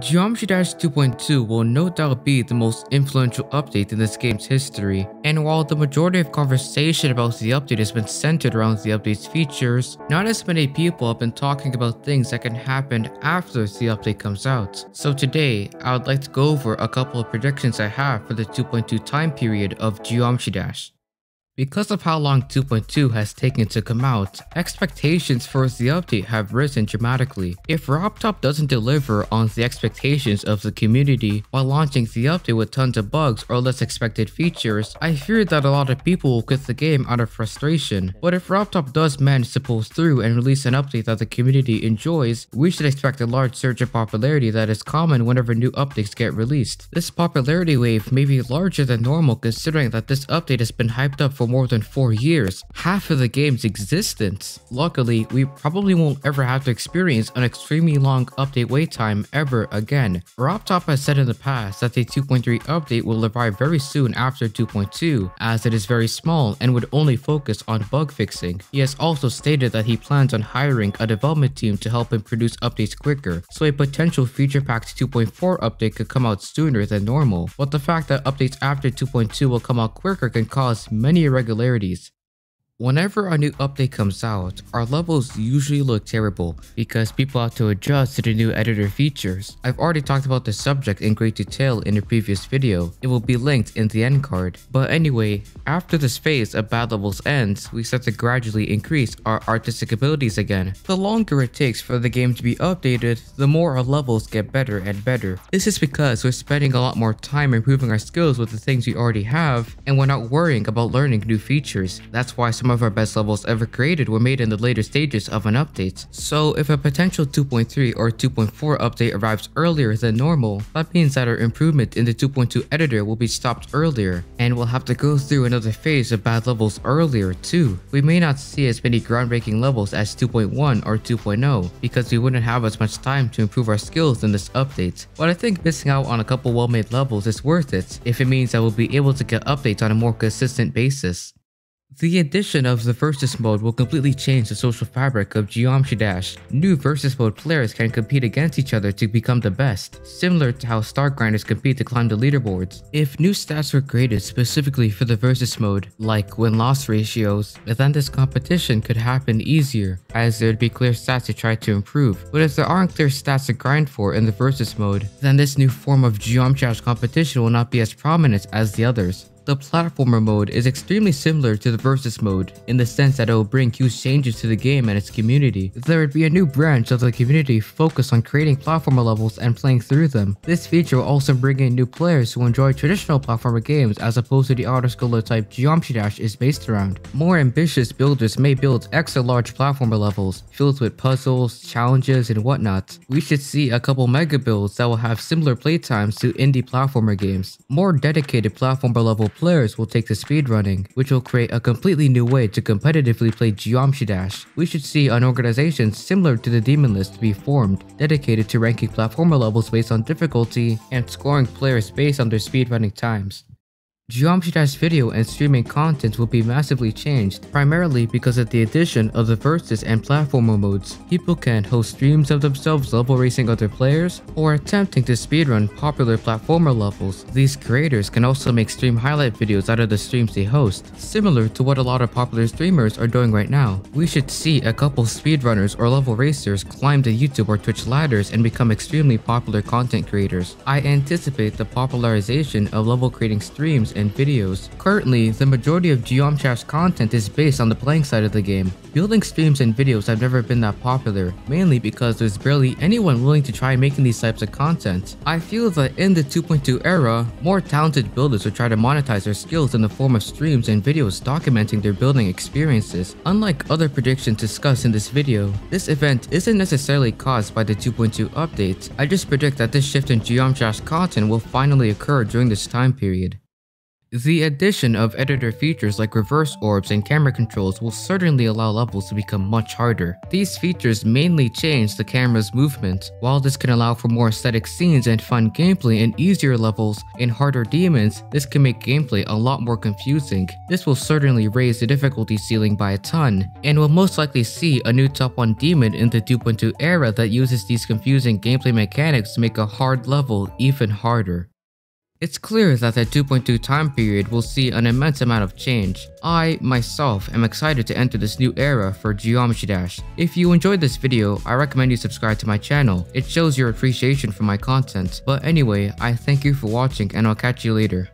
Geometry Dash 2.2 will no doubt be the most influential update in this game's history, and while the majority of conversation about the update has been centered around the update's features, not as many people have been talking about things that can happen after the update comes out. So today, I would like to go over a couple of predictions I have for the 2.2 time period of Geometry Dash. Because of how long 2.2 has taken to come out, expectations for the update have risen dramatically. If RobTop doesn't deliver on the expectations of the community while launching the update with tons of bugs or less expected features, I fear that a lot of people will quit the game out of frustration. But if RobTop does manage to pull through and release an update that the community enjoys, we should expect a large surge of popularity that is common whenever new updates get released. This popularity wave may be larger than normal considering that this update has been hyped up for more than 4 years, half of the game's existence. Luckily, we probably won't ever have to experience an extremely long update wait time ever again. RobTop has said in the past that the 2.3 update will arrive very soon after 2.2, as it is very small and would only focus on bug fixing. He has also stated that he plans on hiring a development team to help him produce updates quicker, so a potential feature packed 2.4 update could come out sooner than normal. But the fact that updates after 2.2 will come out quicker can cause many irregularities. Whenever a new update comes out, our levels usually look terrible because people have to adjust to the new editor features. I've already talked about this subject in great detail in a previous video. It will be linked in the end card. But anyway, after this phase of bad levels ends, we start to gradually increase our artistic abilities again. The longer it takes for the game to be updated, the more our levels get better and better. This is because we're spending a lot more time improving our skills with the things we already have, and we're not worrying about learning new features. That's why some some of our best levels ever created were made in the later stages of an update. So if a potential 2.3 or 2.4 update arrives earlier than normal, that means that our improvement in the 2.2 editor will be stopped earlier, and we'll have to go through another phase of bad levels earlier too. We may not see as many groundbreaking levels as 2.1 or 2.0, because we wouldn't have as much time to improve our skills in this update, but I think missing out on a couple well-made levels is worth it, if it means that we'll be able to get updates on a more consistent basis. The addition of the Versus mode will completely change the social fabric of Geometry Dash. New Versus mode players can compete against each other to become the best, similar to how Star Grinders compete to climb the leaderboards. If new stats were created specifically for the Versus mode, like win-loss ratios, then this competition could happen easier, as there'd be clear stats to try to improve. But if there aren't clear stats to grind for in the Versus mode, then this new form of Geometry Dash competition will not be as prominent as the others. The platformer mode is extremely similar to the versus mode, in the sense that it will bring huge changes to the game and its community. There would be a new branch of the community focused on creating platformer levels and playing through them. This feature will also bring in new players who enjoy traditional platformer games as opposed to the auto-scroller type Geometry Dash is based around. More ambitious builders may build extra large platformer levels, filled with puzzles, challenges, and whatnot. We should see a couple mega builds that will have similar playtimes to indie platformer games. More dedicated platformer level players will take to speedrunning, which will create a completely new way to competitively play Geometry Dash. We should see an organization similar to the Demon List be formed, dedicated to ranking platformer levels based on difficulty and scoring players based on their speedrunning times. Geometry Dash video and streaming content will be massively changed, primarily because of the addition of the versus and platformer modes. People can host streams of themselves level racing other players, or attempting to speedrun popular platformer levels. These creators can also make stream highlight videos out of the streams they host, similar to what a lot of popular streamers are doing right now. We should see a couple speedrunners or level racers climb the YouTube or Twitch ladders and become extremely popular content creators. I anticipate the popularization of level creating streams and videos. Currently, the majority of Geometry content is based on the playing side of the game. Building streams and videos have never been that popular, mainly because there's barely anyone willing to try making these types of content. I feel that in the 2.2 era, more talented builders will try to monetize their skills in the form of streams and videos documenting their building experiences. Unlike other predictions discussed in this video, this event isn't necessarily caused by the 2.2 update. I just predict that this shift in Geometry content will finally occur during this time period. The addition of editor features like reverse orbs and camera controls will certainly allow levels to become much harder. These features mainly change the camera's movement. While this can allow for more aesthetic scenes and fun gameplay in easier levels, in harder demons, this can make gameplay a lot more confusing. This will certainly raise the difficulty ceiling by a ton, and will most likely see a new top 1 demon in the 2.2 era that uses these confusing gameplay mechanics to make a hard level even harder. It's clear that the 2.2 time period will see an immense amount of change. I, myself, am excited to enter this new era for Geometry Dash. If you enjoyed this video, I recommend you subscribe to my channel. It shows your appreciation for my content. But anyway, I thank you for watching and I'll catch you later.